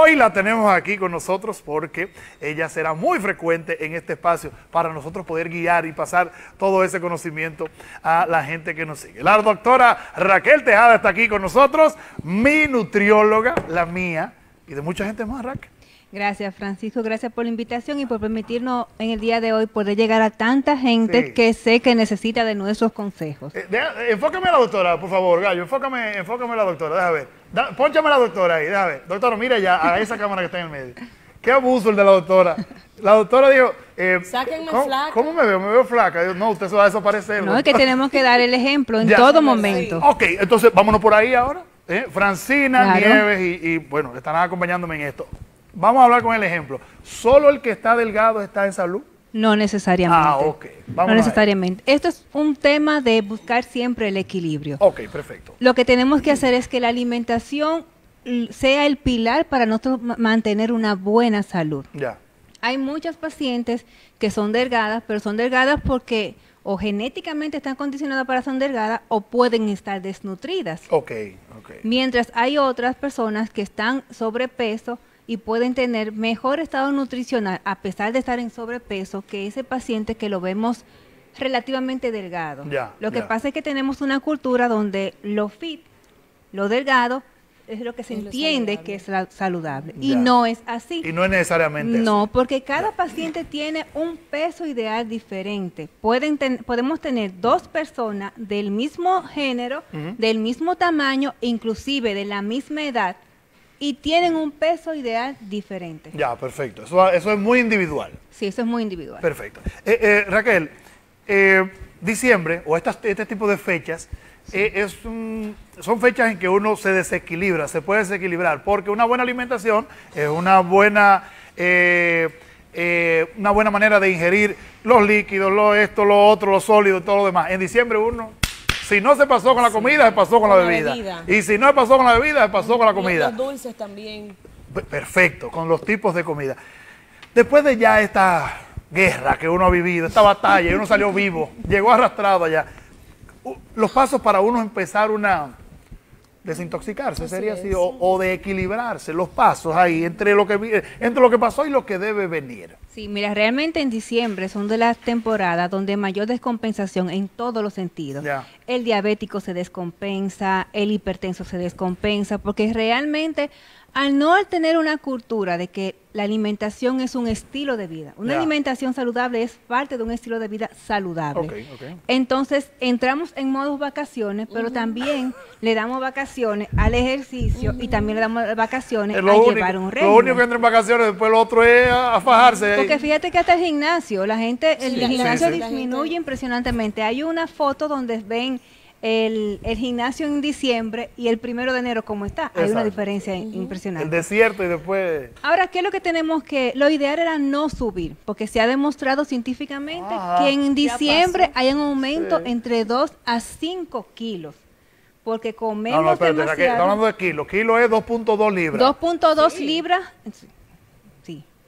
Hoy la tenemos aquí con nosotros porque ella será muy frecuente en este espacio para nosotros poder guiar y pasar todo ese conocimiento a la gente que nos sigue. La doctora Raquel Tejada está aquí con nosotros, mi nutrióloga, la mía y de mucha gente más, Raquel. Gracias, Francisco. Gracias por la invitación y por permitirnos en el día de hoy poder llegar a tanta gente que sé que necesita de nuestros consejos. Eh, enfócame a la doctora, por favor, Gallo. Enfócame, enfócame a la doctora, déjame ver. Da, pónchame a la doctora ahí, déjame. Doctora, mira ya a esa cámara que está en el medio. Qué abuso el de la doctora. La doctora dijo, eh, ¿cómo, flaca. ¿cómo me veo? Me veo flaca. no, usted se va a desaparecer. No, es que tenemos que dar el ejemplo en todo momento. Ok, entonces vámonos por ahí ahora. ¿eh? Francina Nieves y, y, bueno, estarán acompañándome en esto. Vamos a hablar con el ejemplo. ¿Solo el que está delgado está en salud? No necesariamente. Ah, ok. Vamos no necesariamente. Esto es un tema de buscar siempre el equilibrio. Ok, perfecto. Lo que tenemos que hacer es que la alimentación sea el pilar para nosotros mantener una buena salud. Ya. Hay muchas pacientes que son delgadas, pero son delgadas porque o genéticamente están condicionadas para ser delgadas o pueden estar desnutridas. Ok, ok. Mientras hay otras personas que están sobrepeso y pueden tener mejor estado nutricional a pesar de estar en sobrepeso que ese paciente que lo vemos relativamente delgado. lo que pasa es que tenemos una cultura donde lo fit, lo delgado, es lo que se entiende que es saludable. Y no es así. Y no es necesariamente No, porque cada paciente tiene un peso ideal diferente. Pueden podemos tener dos personas del mismo género, del mismo tamaño, inclusive de la misma edad, y tienen un peso ideal diferente. Ya, perfecto. Eso, eso es muy individual. Sí, eso es muy individual. Perfecto. Eh, eh, Raquel, eh, diciembre o este tipo de fechas es son fechas en que uno se desequilibra, se puede desequilibrar, porque una buena alimentación es una buena, una buena manera de ingerir los líquidos, lo esto, lo otro, lo sólido, todo lo demás. En diciembre uno si no se pasó con la comida, se pasó con, la, bebida. Y si no se pasó con la bebida, se pasó con la comida. Los dulces también. Perfecto, con los tipos de comida. Después de ya esta guerra que uno ha vivido, esta batalla, y uno salió vivo, llegó arrastrado allá, los pasos para uno empezar una desintoxicarse, sería así, o, de equilibrarse, los pasos ahí entre lo que entre lo que pasó y lo que debe venir. Sí, mira, realmente en diciembre son de las temporadas donde mayor descompensación en todos los sentidos. El diabético se descompensa, el hipertenso se descompensa, porque realmente al no tener una cultura de que la alimentación es un estilo de vida, una alimentación saludable es parte de un estilo de vida saludable. Entonces entramos en modos vacaciones, pero también le damos vacaciones al ejercicio y también le damos vacaciones a llevar un régimen. Lo único que entra en vacaciones, después lo otro es a, fajarse. Porque fíjate que hasta el gimnasio, la gente, el gimnasio disminuye impresionantemente. Hay una foto donde ven el, gimnasio en diciembre y el primero de enero como está. Hay una diferencia impresionante. El desierto y después... Ahora, ¿qué es lo que tenemos que...? Lo ideal era no subir, porque se ha demostrado científicamente que en diciembre hay un aumento entre 2 a 5 kilos. Porque comemos no, no, espérate, hablando de kilos. Kilo es 2.2 libras. 2.2 libras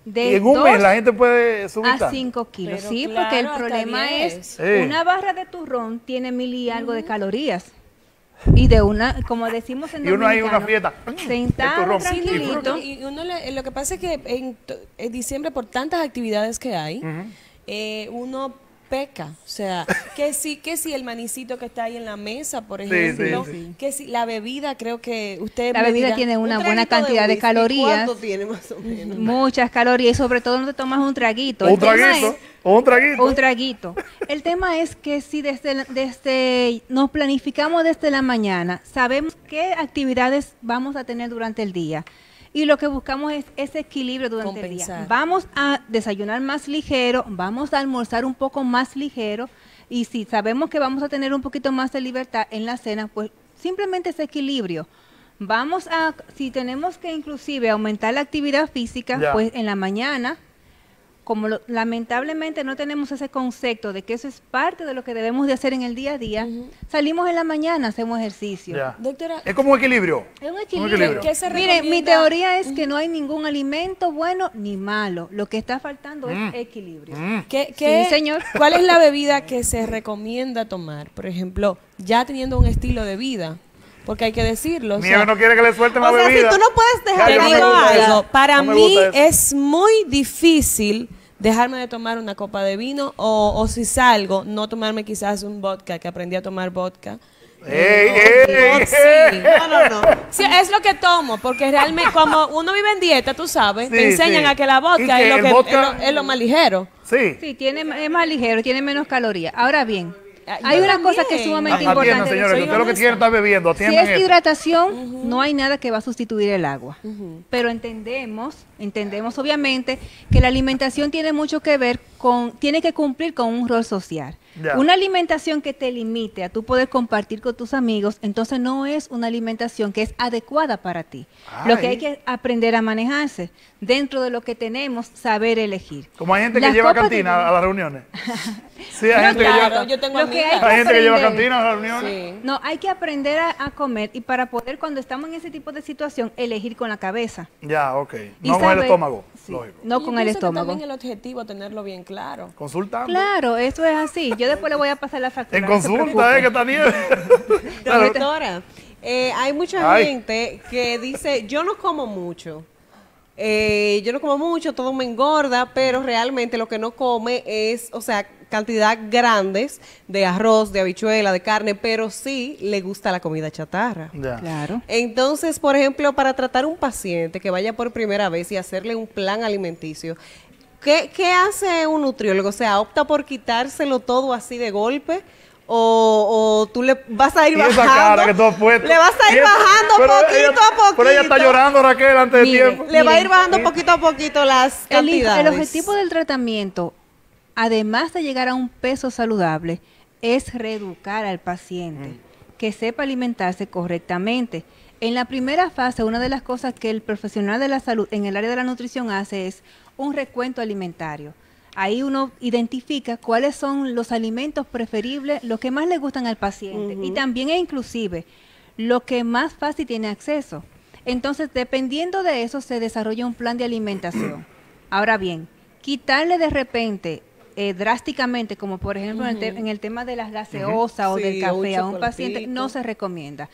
y en un mes la gente puede subir a 5 kilos. sí, porque el problema es, una barra de turrón tiene mil y algo de calorías. Y de una, como decimos en Y uno hay una fiesta. Sentado tranquilito. Y uno lo que pasa es que en, diciembre, por tantas actividades que hay, eh, uno peca. O sea, que sí, que si el manicito que está ahí en la mesa, por ejemplo, que si la bebida, creo que usted... La bebida tiene una buena cantidad de, calorías. ¿Cuánto tiene más o menos? Muchas calorías y sobre todo no te tomas un traguito. Un traguito. un traguito. Un traguito. El tema es que si desde, desde nos planificamos desde la mañana, sabemos qué actividades vamos a tener durante el día y lo que buscamos es ese equilibrio durante el día. Vamos a desayunar más ligero, vamos a almorzar un poco más ligero y si sabemos que vamos a tener un poquito más de libertad en la cena, pues simplemente ese equilibrio. Vamos a, si tenemos que inclusive aumentar la actividad física, pues en la mañana como lamentablemente no tenemos ese concepto de que eso es parte de lo que debemos de hacer en el día a día, salimos en la mañana, hacemos ejercicio. Doctora, es como un equilibrio. Es un equilibrio. Mire, mi teoría es que no hay ningún alimento bueno ni malo. Lo que está faltando es mm. equilibrio. Mm. ¿Qué, señor. ¿Cuál es la bebida que se recomienda tomar? Por ejemplo, ya teniendo un estilo de vida porque hay que decirlo. o sea, no quiere que le suelten O la sea, si bebida. tú no puedes dejar Ya, no eso. algo, para No mí es muy difícil dejarme de tomar una copa de vino o, o si salgo, no tomarme quizás un vodka, que aprendí a tomar vodka. ¡Ey, Eh, ey, no, sí. No, no, no. Sí, es lo que tomo, porque realmente como uno vive en dieta, tú sabes, Sí, te enseñan sí. a que la vodka, que es, lo que, vodka- es, lo, es lo más ligero. Sí. Sí, tiene, es más ligero, tiene menos calorías. Ahora bien, hay yo una cosa que es sumamente Atiendan, importante. señores, que usted lo que honesta. quiere estar bebiendo. Si es esto. hidratación, no hay nada que va a sustituir el agua. Pero entendemos, entendemos obviamente que la alimentación tiene mucho que ver con, tiene que cumplir con un rol social. Una alimentación que te limite a tú poder compartir con tus amigos, entonces no es una alimentación que es adecuada para ti. Lo que Ay. hay que aprender a manejarse dentro de lo que tenemos, saber elegir. Como hay gente que lleva de cantina a las reuniones. Sí, hay No, gente que lleva yo tengo Lo que amigas. Hay gente que lleva aprender. cantina a las reuniones. Sí. No, hay que aprender a, a comer y para poder, cuando estamos en ese tipo de situación, elegir con la cabeza. Ya, ok. Y No con el estómago. sí, Lógico. No con el pienso que estómago. También el objetivo tenerlo bien claro. Consultando. Claro, eso es así. Yo después le voy a pasar la factura. En no consulta, eh, que está nieve. Claro. Doctora, eh, hay mucha Ay. gente que dice, yo no como mucho. Eh, yo no como mucho, todo me engorda, pero realmente lo que no come es, o sea, cantidad grandes de arroz, de habichuela, de carne, pero sí le gusta la comida chatarra. Ya. Claro. Entonces, por ejemplo, para tratar un paciente que vaya por primera vez y hacerle un plan alimenticio, ¿qué, qué hace un nutriólogo? O sea, ¿opta por quitárselo todo así de golpe? ¿O, o tú le vas a ir Y esa bajando? cara que tú has puesto. Le vas a ir bajando pero poquito ella- a poquito. Pero ella está llorando, Raquel, antes de tiempo. Le va a ir Miren, bajando poquito a poquito las El, cantidades. el objetivo del tratamiento, además de llegar a un peso saludable, es reeducar al paciente, que sepa alimentarse correctamente. En la primera fase, una de las cosas que el profesional de la salud en el área de la nutrición hace es un recuento alimentario. Ahí uno identifica cuáles son los alimentos preferibles, los que más le gustan al paciente y también e inclusive lo que más fácil tiene acceso. Entonces, dependiendo de eso, se desarrolla un plan de alimentación. Ahora bien, quitarle de repente eh, drásticamente, como por ejemplo en, el en el tema de las gaseosas o Sí, del café a un paciente, no se recomienda.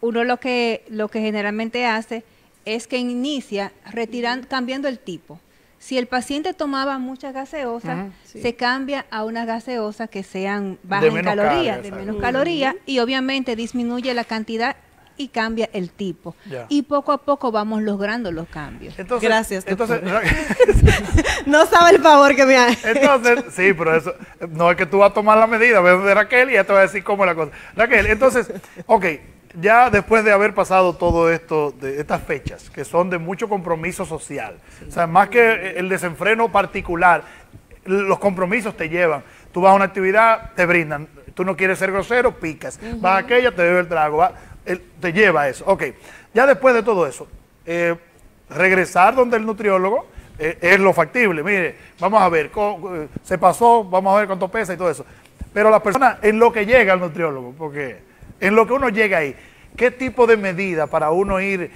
Uno lo que, lo que generalmente hace es que inicia retirando, cambiando el tipo. Si el paciente tomaba muchas gaseosas, se cambia a una gaseosa que sean bajas en calorías, de menos calorías, y obviamente disminuye la cantidad y cambia el tipo. Ya. Y poco a poco vamos logrando los cambios. Entonces, Gracias, Entonces, No sabe el favor que me hace. entonces, sí, pero eso, no es que tú vas a tomar la medida, ves de Raquel y ella te va a decir cómo es la cosa. Raquel, entonces, ok, ya después de haber pasado todo esto, de estas fechas, que son de mucho compromiso social, o sea, más que el desenfreno particular, los compromisos te llevan. Tú vas a una actividad, te brindan. Tú no quieres ser grosero, picas. Vas a aquella, te bebe el trago. va- te lleva a eso. Ok, ya después de todo eso, eh, regresar donde el nutriólogo eh, es lo factible. Mire, vamos a ver, eh, se pasó, vamos a ver cuánto pesa y todo eso. Pero la persona, en lo que llega al nutriólogo, porque en lo que uno llega ahí, ¿qué tipo de medida para uno ir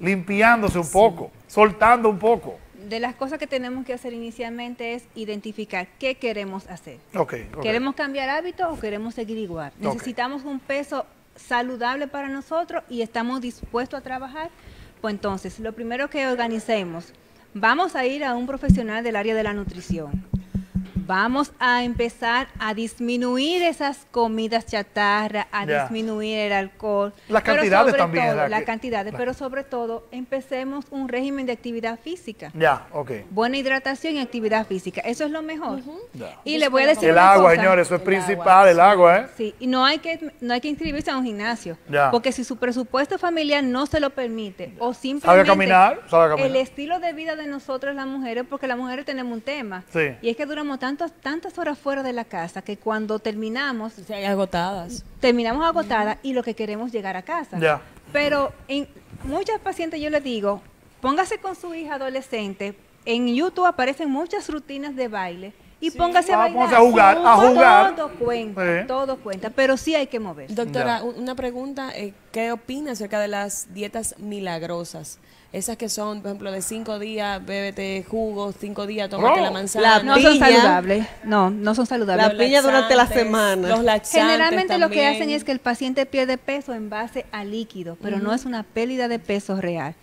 limpiándose un poco, soltando un poco? De las cosas que tenemos que hacer inicialmente es identificar qué queremos hacer. Ok, ok. ¿Queremos cambiar hábitos o queremos seguir igual? Necesitamos un peso saludable para nosotros y estamos dispuestos a trabajar. Pues entonces, lo primero que organicemos, vamos a ir a un profesional del área de la nutrición. Vamos a empezar a disminuir esas comidas chatarra, a disminuir el alcohol. Las cantidades también, todo, ¿verdad? las Que- cantidades, la- pero sobre todo empecemos un régimen de actividad física. Ya, ok. Buena hidratación y actividad física, eso es lo mejor. Y le voy a decir El una agua, cosa. señores, eso es El principal, el agua, ¿eh? Sí, y no hay que no hay que inscribirse a un gimnasio, Ya. porque si su presupuesto familiar no se lo permite o simplemente ¿Sabe caminar? ¿Sabe caminar? el estilo de vida de nosotros las mujeres, porque las mujeres tenemos un tema, Sí. y es que duramos tantas tantas horas fuera de la casa que cuando terminamos Se hay agotadas. terminamos agotadas y lo que queremos es llegar a casa. Ya. Pero en muchas pacientes yo les digo, póngase con su hija adolescente, en YouTube aparecen muchas rutinas de baile y póngase a Ah, bailar. póngase a jugar, a Todo jugar. cuenta, Sí. todo cuenta, pero sí hay que moverse. Doctora, Ya. una pregunta, eh, ¿qué opina acerca de las dietas milagrosas? Esas que son, por ejemplo, de cinco días, bébete jugo, cinco días, tómate Oh. la manzana. La No son piña. saludables. No, no son saludables. La piña durante la semana. Los laxantes Generalmente lo que hacen es que el paciente pierde peso en base a líquido, pero no es una pérdida de peso real.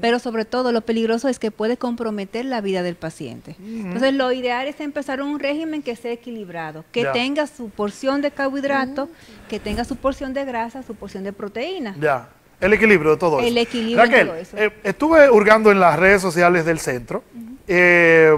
Pero sobre todo lo peligroso es que puede comprometer la vida del paciente. Entonces lo ideal es empezar un régimen que sea equilibrado, que tenga su porción de carbohidratos, que tenga su porción de grasa, su porción de proteína. Ya, el equilibrio de todo eso. El equilibrio Raquel, todo eso. eh, estuve hurgando en las redes sociales del centro. Eh,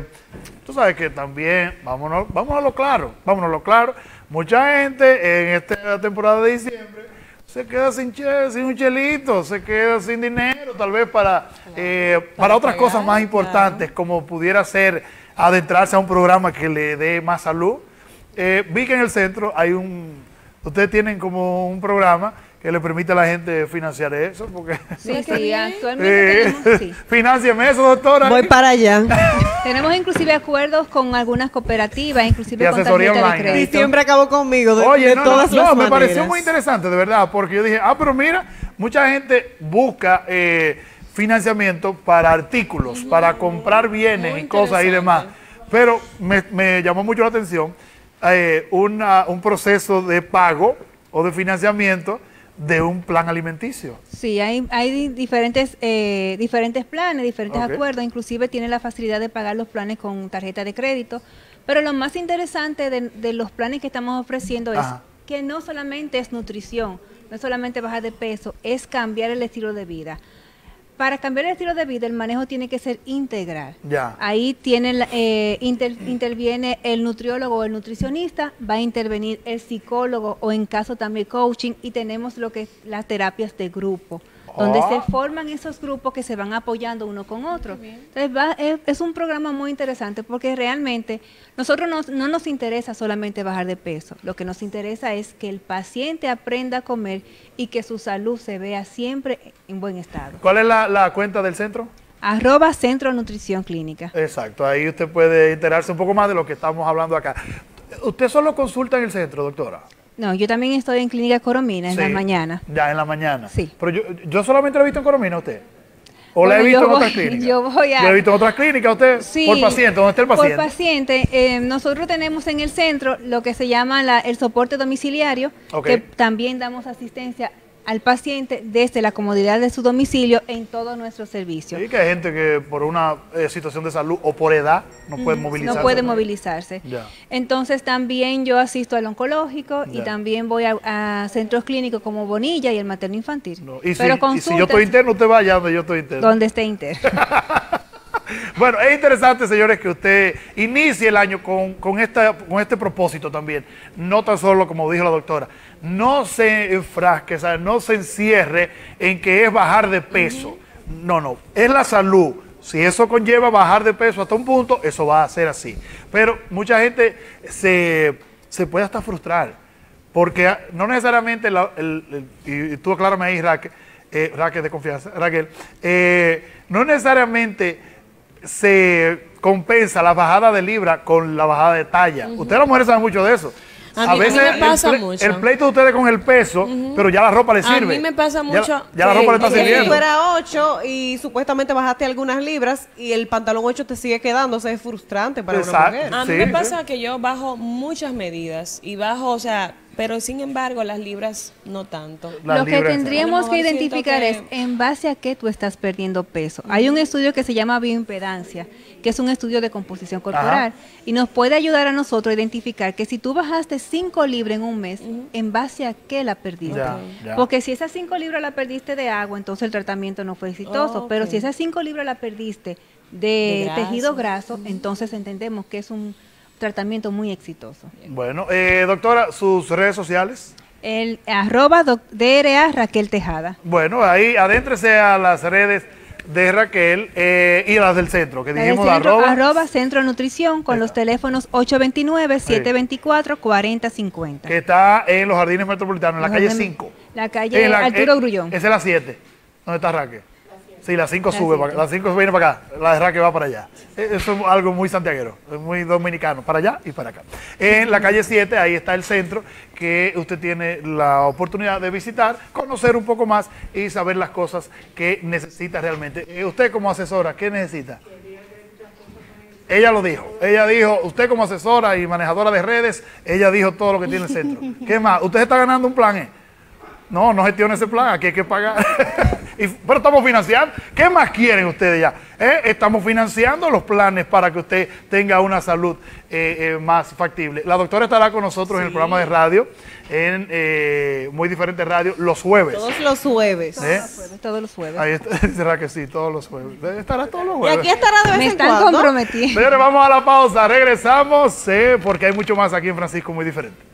tú sabes que también, vámonos, vámonos a lo claro, vámonos a lo claro. Mucha gente en esta temporada de diciembre se queda sin, che- sin un chelito, se queda sin dinero, tal vez para, eh, para, otras pagar, cosas más importantes, como pudiera ser adentrarse a un programa que le dé más salud. Vi que en el centro hay un, ustedes tienen como un programa que le permite a la gente financiar eso, porque... Sí, sí, actualmente Eh, tenemos, sí. Financiame eso, doctora. Voy para allá. Tenemos inclusive acuerdos con algunas cooperativas, inclusive Y con asesoría tarjeta de online. crédito. Diciembre acabó conmigo de, Oye, de no, todas no, las no, me pareció muy interesante, de verdad, porque yo dije, ah, pero mira, mucha gente busca eh, financiamiento para artículos, para comprar bienes Muy y cosas y demás. Pero me, me llamó mucho la atención eh, una- un proceso de pago o de financiamiento de un plan alimenticio. Sí, hay, hay di- diferentes, eh, diferentes planes, diferentes acuerdos, inclusive tiene la facilidad de pagar los planes con tarjeta de crédito, pero lo más interesante de, de los planes que estamos ofreciendo es Ajá. que no solamente es nutrición, no solamente bajar de peso, es cambiar el estilo de vida. Para cambiar el estilo de vida, el manejo tiene que ser integral. Ya. Ahí tiene, eh, inter- interviene el nutriólogo o el nutricionista, va a intervenir el psicólogo o en caso también coaching y tenemos lo que es las terapias de grupo, donde Oh. se forman esos grupos que se van apoyando uno con otro. Entonces va- es, es un programa muy interesante porque realmente nosotros nos- no nos interesa solamente bajar de peso, lo que nos interesa es que el paciente aprenda a comer y que su salud se vea siempre en buen estado. ¿Cuál es la, la cuenta del centro? Arroba Centro Nutrición Clínica. Exacto, ahí usted puede enterarse un poco más de lo que estamos hablando acá. ¿Usted solo consulta en el centro, doctora? No, yo también estoy en Clínica Coromina en la mañana. Ya, en la mañana. Sí. Pero yo, yo solamente lo he visto en Coromina, ¿a usted. ¿O la he visto en otras voy- clínicas? yo voy a- Yo he visto en otras clínicas, usted, Sí, por paciente, ¿dónde está el paciente? Por paciente, eh, nosotros tenemos en el centro lo que se llama la- el soporte domiciliario, que también damos asistencia al paciente desde la comodidad de su domicilio en todos nuestros servicios. Sí, que hay gente que por una eh, situación de salud o por edad no puede movilizarse. No puede movilizarse. Entonces también yo asisto al oncológico y también voy a, a centros clínicos como Bonilla y el materno infantil. No, Y, si, Pero y si yo estoy interno, usted vaya donde yo estoy interno. donde esté inter. Bueno, es interesante, señores, que usted inicie el año con, con, esta, con este propósito también. No tan solo, como dijo la doctora, no se enfrasque, o sea, no se encierre en que es bajar de peso. No, no, es la salud. Si eso conlleva bajar de peso hasta un punto, eso va a ser así. Pero mucha gente se, se puede hasta frustrar. Porque no necesariamente, la- el- el- y tú aclárame ahí, Raquel, eh, Raquel de confianza, Raquel, eh, no necesariamente se compensa la bajada de libra con la bajada de talla. Ustedes las mujeres saben mucho de eso. A mí- a mí me el pasa ple- mucho. el pleito de ustedes con el peso, pero ya la ropa les A sirve. mí me pasa Ya- mucho Ya, la ropa le está Si sirviendo. tú eras 8 y supuestamente bajaste algunas libras y el pantalón 8 te sigue quedando, o sea, es frustrante para Exacto. una mujer. A mí Sí, me sí. pasa que yo bajo muchas medidas y bajo, o sea, pero sin embargo las libras no tanto. Las Lo que tendríamos que identificar que- es en base a qué tú estás perdiendo peso. Hay un estudio que se llama bioimpedancia, que es un estudio de composición corporal, y nos puede ayudar a nosotros a identificar que si tú bajaste 5 libras en un mes, ¿en base a qué la perdiste? Ya, ya. Porque si esas 5 libras la perdiste de agua, entonces el tratamiento no fue exitoso. Oh, Pero si esas 5 libras la perdiste de, De grasa. tejido graso, entonces entendemos que es un tratamiento muy exitoso. Bueno, eh, doctora, sus redes sociales. El arroba doc- DRA Raquel Tejada. Bueno, ahí adéntrese a las redes de Raquel eh, y las del centro, que La dijimos centro, arroba. arroba Centro Nutrición con los teléfonos 829-724-4050. que está en los jardines metropolitanos, en la calle jardines- 5. la calle Arturo Grullón. Esa es la 7. ¿Dónde está Raquel? Sí, la 5 sube, para, la 5 viene para acá, la de Raque va para allá. Eh, Eso es algo muy santiaguero, muy dominicano, para allá y para acá. En la calle 7, ahí está el centro que usted tiene la oportunidad de visitar, conocer un poco más y saber las cosas que necesita realmente. Eh, Usted como asesora, ¿qué necesita? Ella lo dijo. Ella dijo, usted como asesora y manejadora de redes, ella dijo todo lo que tiene el centro. ¿Qué más? ¿Usted está ganando un plan? eh? No, no gestione ese plan, aquí hay que pagar. Y- pero estamos financiando. ¿Qué más quieren ustedes ya? ¿Eh? Estamos financiando los planes para que usted tenga una salud eh, eh, más factible. La doctora estará con nosotros en el programa de radio, en eh, muy diferente radio, los jueves. Todos los jueves. ¿Eh? Jueves, todos los jueves. Ahí está, será que sí, todos los jueves. Estará todos los Y jueves. aquí estará de vez Me en están cuando. comprometiendo. Señores, vamos a la pausa, regresamos, eh, porque hay mucho más aquí en Francisco muy diferente.